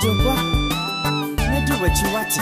majongwa nedubo chiwati